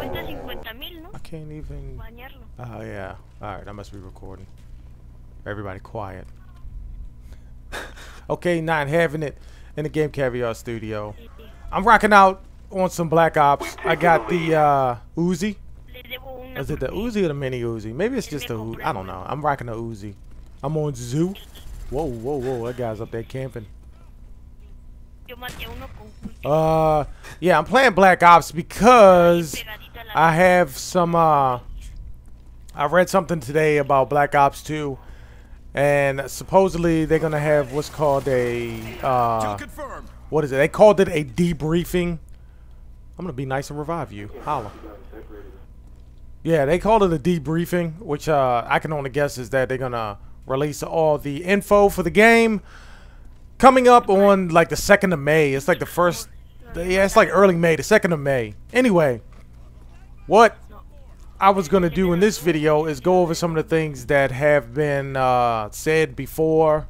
Cuesta 50 mil, ¿no? I can't even. Oh yeah. All right, I must be recording. Everybody quiet. okay, not having it in the Game Caviar studio. Sí, sí. I'm rocking out on some Black Ops. I got the uh, Uzi. Le. Is it the porque Uzi or the mini Uzi? Maybe it's just the Uzi. I don't know. I'm rocking the Uzi. I'm on Zoo. Whoa, whoa, whoa! That guy's up there camping. Uh, yeah, I'm playing Black Ops because pegadita a la I have some. Uh, I read something today about Black Ops 2, and supposedly they're gonna have what's called a. Uh, what is it? They called it a debriefing. I'm gonna be nice and revive you. Holla. Yeah, they called it a debriefing, which uh, I can only guess is that they're gonna release all the info for the game coming up on like the second of May. It's like the first. Yeah, it's like early May, the second of May. Anyway, what I was gonna do in this video is go over some of the things that have been uh, said before.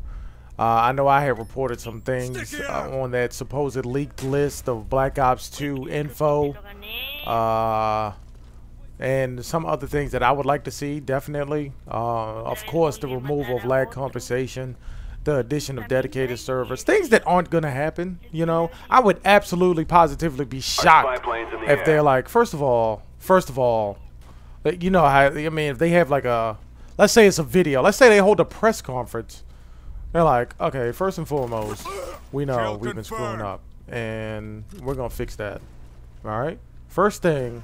Uh, I know I had reported some things uh, on that supposed leaked list of Black Ops 2 info. Uh, and some other things that I would like to see, definitely. Uh, of course, the removal of lag compensation, the addition of dedicated servers, things that aren't going to happen, you know. I would absolutely, positively be shocked the if air. they're like, first of all, first of all, you know how, I mean, if they have like a, let's say it's a video, let's say they hold a press conference. They're like, okay, first and foremost, we know Kill we've been screwing confirmed. up, and we're gonna fix that. All right. First thing,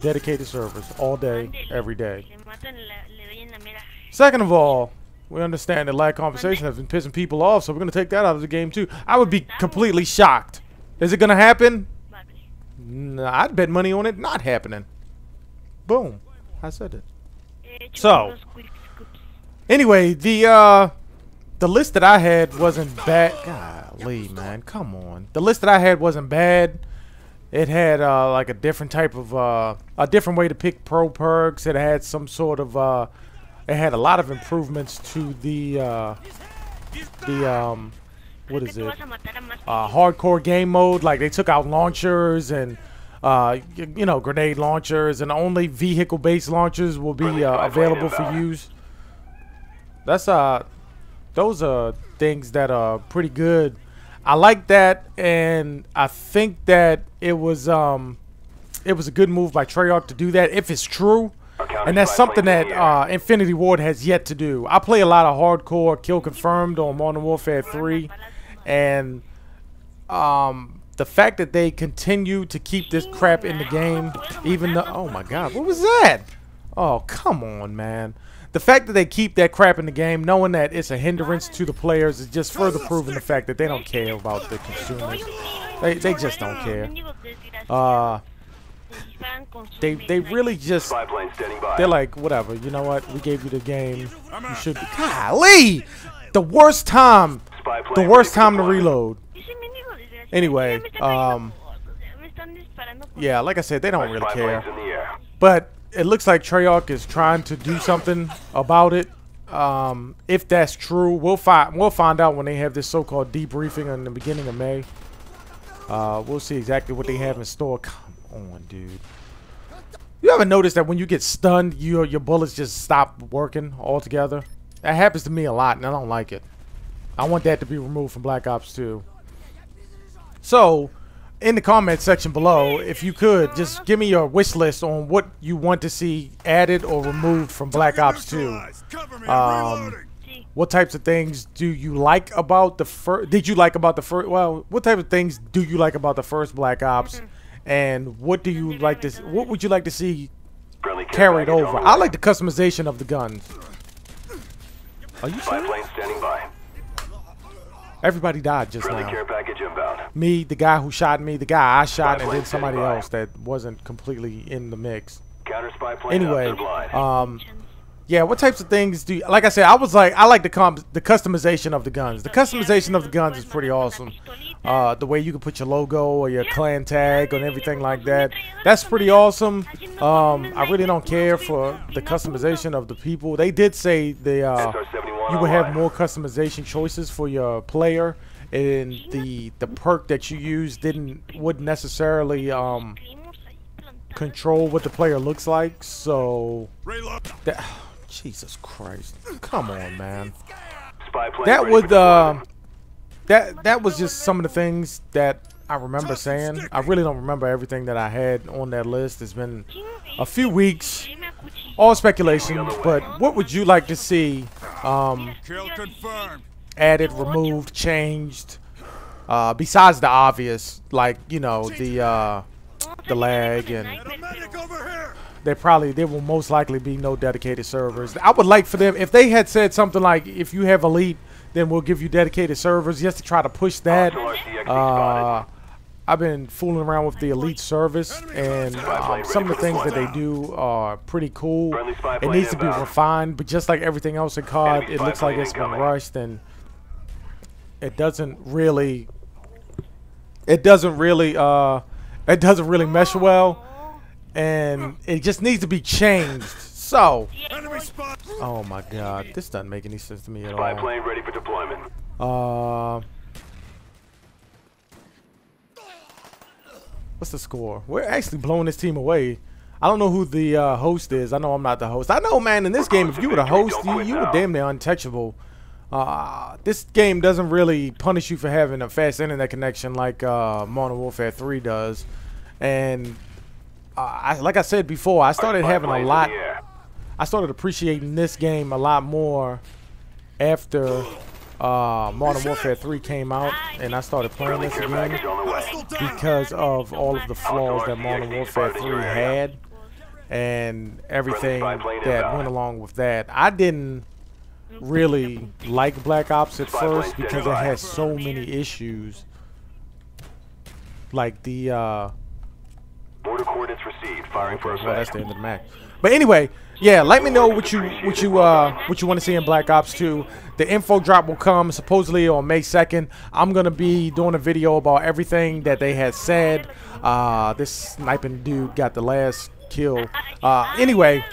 dedicated servers all day, every day. Le matan, la- le doy en la mera. Second of all, we understand that lag compensation has been pissing people off, so we're gonna take that out of the game too. I would be completely shocked. Is it gonna happen? Vale. Nah, I'd bet money on it not happening. Boom. I said it. So. Anyway, the uh the list that I had wasn't bad. Golly, man, come on. The list that I had wasn't bad. It had uh like a different type of uh a different way to pick pro perks. It had some sort of uh it had a lot of improvements to the uh the um what is it? uh, hardcore game mode. Like they took out launchers and uh, you know grenade launchers, and only vehicle-based launchers will be uh, available for use. That's uh, those are things that are pretty good. I like that, and I think that it was um, it was a good move by Treyarch to do that if it's true. And that's something that uh, Infinity Ward has yet to do. I play a lot of hardcore kill confirmed on Modern Warfare 3, and um, the fact that they continue to keep this crap in the game, even though oh my god, what was that? Oh come on, man. The fact that they keep that crap in the game, knowing that it's a hindrance to the players, is just further proving the fact that they don't care about the consumers. They they just don't care. Uh, they they really just Spy plane standing by. they're like, whatever. You know what? We gave you the game. You should be. Golly, the worst time, the worst time to reload. Anyway, um, Yeah, like I said, they don't really care. planes in the air. But it looks like Treyarch is trying to do something about it. Um, if that's true, we'll find we'll find out when they have this so-called debriefing in the beginning of May. Uh, we'll see exactly what they have in store. Come on, dude. You ever notice that when you get stunned, your your bullets just stop working altogether? That happens to me a lot, and I don't like it. I want that to be removed from Black Ops 2. So, in the comment section below, if you could, just give me your wish list on what you want to see added or removed from Black Ops 2. Um, what types of things do you like about the first? Did you like about the first? Well, what type of things do you like about the first Black Ops? And what do you like to? What would you like to see carried over? I like the customization of the guns. Are you Spy standing by. Everybody died just now. care package inbound. Me, the guy who shot me, the guy I shot, and then somebody else that wasn't completely in the mix. Counter spy plane Anyway, up to the blind. um, yeah, what types of things do you like? I said, I was like, I like the com- the customization of the guns. The customization of the guns is pretty awesome. Uh, the way you can put your logo or your clan tag and everything like that. That's pretty awesome. Um, I really don't care for the customization of the people. They did say they uh, you will have more customization choices for your player and the the perk that you use didn't wouldn't necessarily um Seguimos ahí plantados. control what the player looks like. So Reload. that Jesus Christ, come on, man. That would uh deployment. That that was just some of the things that I remember saying. I really don't remember everything that I had on that list. It's been a few weeks, all speculation. But what would you like to see um, added, removed, changed? Uh, besides the obvious, like you know the uh, the lag and there probably there will most likely be no dedicated servers. I would like for them if they had said something like if you have elite, then we'll give you dedicated servers just to try to push that. Uh. I've been fooling around with the elite service, and um, some of the things that they do are pretty cool. It needs to be refined, but just like everything else in COD, it looks like it's been rushed, and it doesn't really, it doesn't really, uh, it doesn't really mesh well, and it just needs to be changed. So. Oh my God, this doesn't make any sense to me at Spy all. plane ready for deployment. Uh, what's the score? We're actually blowing this team away. I don't know who the uh, host is. I know I'm not the host. I know, man. In this game, if you were the host, you, you were damn near untouchable. Uh, this game doesn't really punish you for having a fast internet connection like uh, Modern Warfare 3 does. And uh, I, like I said before, I started having a lot. I started appreciating this game a lot more after uh, Modern Warfare 3 came out, and I started playing this again because of all of the flaws that Modern Warfare 3 had and everything that went along with that. I didn't really like Black Ops at first because it had so many issues. Like the uh coordinates received. Firing for well, that's the end of the match. But anyway, yeah, let me know what you what you uh what you want to see in Black Ops 2. The info drop will come supposedly on May 2nd. I'm gonna be doing a video about everything that they had said. Uh, this sniping dude got the last kill. Uh, anyway.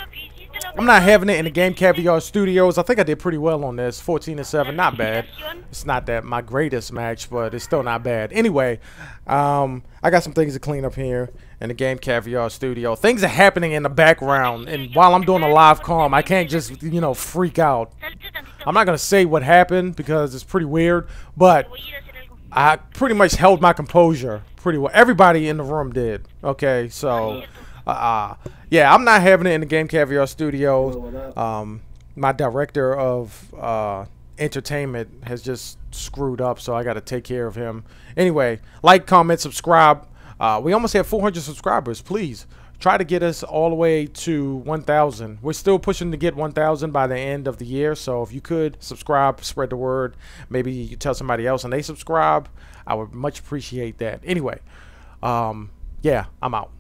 I'm not having it in the Game Caviar Studios. I think I did pretty well on this. 14 and 7, not bad. It's not that my greatest match, but it's still not bad. Anyway, um, I got some things to clean up here in the Game Caviar Studio. Things are happening in the background, and while I'm doing a live calm, I can't just you know freak out. I'm not gonna say what happened because it's pretty weird, but Voy a ir a hacer algo. I pretty much held my composure pretty well. Everybody in the room did. Okay, so uh, yeah, I'm not having it in the Game Caviar studio. Um, my director of uh, entertainment has just screwed up, so I got to take care of him. Anyway, like, comment, subscribe. Uh, we almost have 400 subscribers. Please try to get us all the way to 1,000. We're still pushing to get 1,000 by the end of the year. So if you could subscribe, spread the word. Maybe you tell somebody else and they subscribe. I would much appreciate that. Anyway, um, yeah, I'm out.